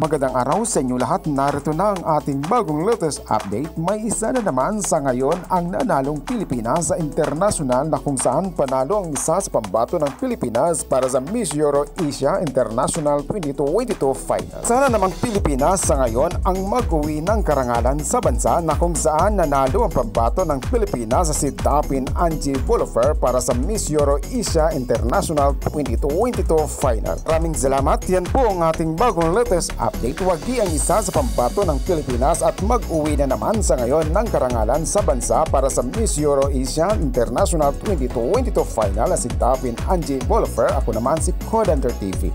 Magandang araw sa inyo lahat. Narito na ang ating bagong latest update. May isa na naman sa ngayon ang nanalong Pilipinas sa international na kung saan panalo ang isa sa pambato ng Pilipinas para sa Miss Euro Asia International 2022 Final. Sana namang Pilipinas sa ngayon ang mag-uwi ng karangalan sa bansa na kung saan nanalo ang pambato ng Pilipinas sa si Dapin Angie Bolofer para sa Miss Euro Asia International 2022 Final. Maraming salamat. Yan po ang ating bagong latest update. Wagi ang isa sa pambato ng Pilipinas at mag-uwi na naman sa ngayon ng karangalan sa bansa para sa Miss Euro Asia International 2022 Final na si Dapin Angie Bolofer. Ako naman si Codander TV.